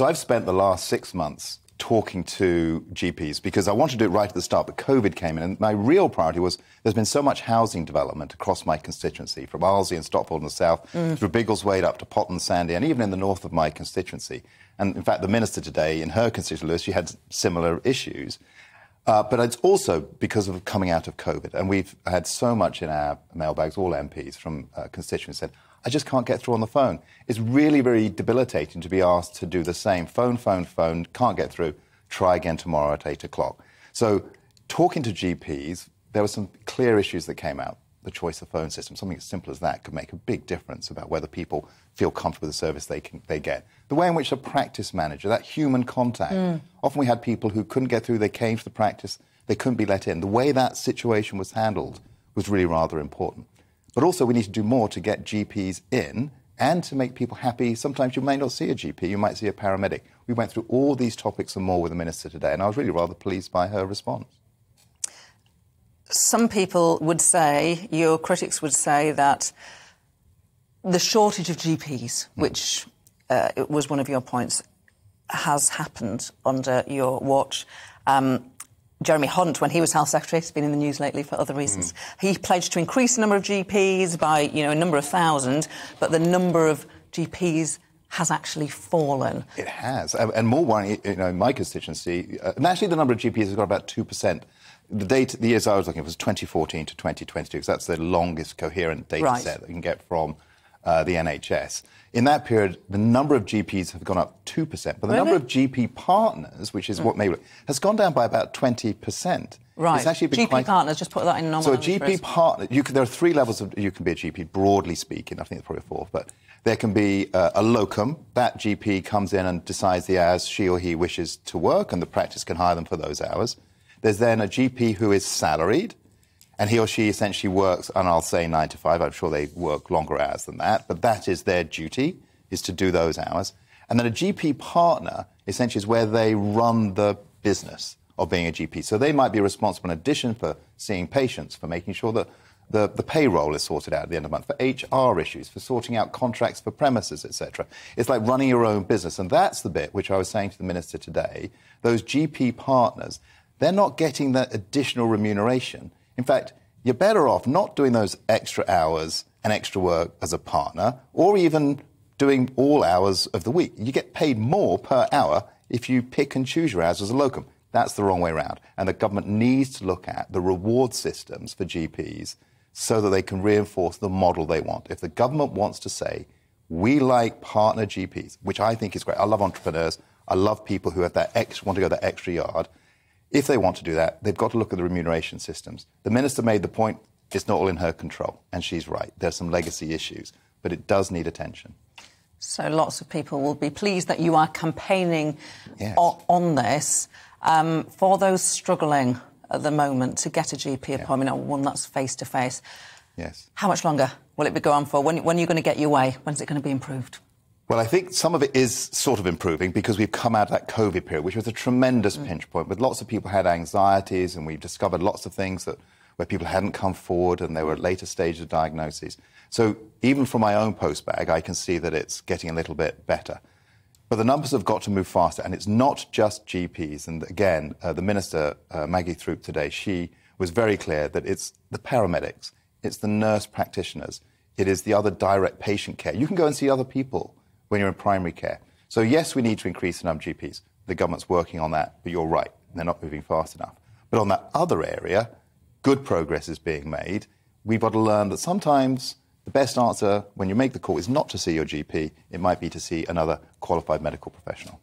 So I've spent the last six months talking to GPs because I wanted to do it right at the start, but COVID came in. And my real priority was there's been so much housing development across my constituency, from Arlesey and Stotfold in the south, mm. through Biggleswade up to Potton Sandy, and even in the north of my constituency. And in fact, the minister today, in her constituency, she had similar issues. Uh, but it's also because of coming out of COVID. And we've had so much in our mailbags, all MPs from uh, constituents said, I just can't get through on the phone. It's really, very debilitating to be asked to do the same phone, phone, phone, can't get through, try again tomorrow at 8 o'clock. So, talking to GPs, there were some clear issues that came out. The choice of phone system, something as simple as that, could make a big difference about whether people feel comfortable with the service they, can, they get. The way in which a practice manager, that human contact, mm. often we had people who couldn't get through, they came to the practice, they couldn't be let in. The way that situation was handled was really rather important. But also, we need to do more to get GPs in and to make people happy. Sometimes you may not see a GP, you might see a paramedic. We went through all these topics and more with the Minister today, and I was really rather pleased by her response. Some people would say, your critics would say, that the shortage of GPs, mm. which uh, was one of your points, has happened under your watch. Um, Jeremy Hunt, when he was health secretary, has been in the news lately for other reasons. Mm. He pledged to increase the number of GPs by, you know, a number of thousand, but the number of GPs has actually fallen. It has, and more worrying, you know, in my constituency, uh, and actually the number of GPs has got about two percent. The date, the years I was looking at was 2014 to 2022, because that's the longest coherent data right. set that you can get from uh, the NHS. In that period, the number of GPs have gone up 2%, but the really? number of GP partners, which is mm. what maybe, has gone down by about 20%. Right. It's actually been GP quite... partners, just put that in normal So a GP partner, you can, there are three levels of, you can be a GP, broadly speaking, I think it's probably a fourth, but there can be uh, a locum. That GP comes in and decides the hours she or he wishes to work, and the practice can hire them for those hours. There's then a GP who is salaried, and he or she essentially works, and I'll say nine to five. I'm sure they work longer hours than that, but that is their duty, is to do those hours. And then a GP partner essentially is where they run the business of being a GP. So they might be responsible in addition for seeing patients, for making sure that the, the payroll is sorted out at the end of the month, for HR issues, for sorting out contracts for premises, etc. It's like running your own business. And that's the bit which I was saying to the minister today. Those GP partners, they're not getting that additional remuneration in fact, you're better off not doing those extra hours and extra work as a partner, or even doing all hours of the week. You get paid more per hour if you pick and choose your hours as a locum. That's the wrong way around. And the government needs to look at the reward systems for GPs so that they can reinforce the model they want. If the government wants to say, we like partner GPs, which I think is great. I love entrepreneurs. I love people who have that ex- want to go that extra yard. If they want to do that, they've got to look at the remuneration systems. The minister made the point it's not all in her control, and she's right. There's some legacy issues, but it does need attention. So lots of people will be pleased that you are campaigning yes. o- on this. Um, for those struggling at the moment to get a GP yeah. appointment, or one that's face to face, yes. How much longer will it be going for? When, when are you going to get your way? When's it going to be improved? Well, I think some of it is sort of improving because we've come out of that COVID period, which was a tremendous mm. pinch point, But lots of people had anxieties, and we've discovered lots of things that where people hadn't come forward and they were at later stages of diagnoses. So even from my own postbag, I can see that it's getting a little bit better. But the numbers have got to move faster, and it's not just GPs. And again, uh, the minister, uh, Maggie Throup, today, she was very clear that it's the paramedics, it's the nurse practitioners, it is the other direct patient care. You can go and see other people when you're in primary care. So, yes, we need to increase the number of GPs. The government's working on that, but you're right, they're not moving fast enough. But on that other area, good progress is being made. We've got to learn that sometimes the best answer when you make the call is not to see your GP, it might be to see another qualified medical professional.